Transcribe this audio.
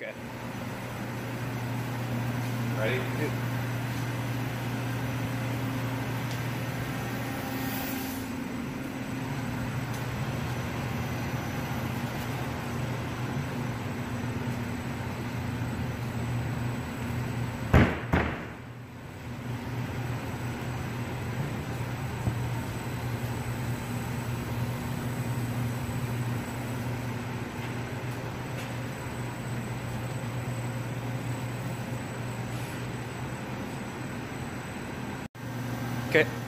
Okay. Ready? Okay.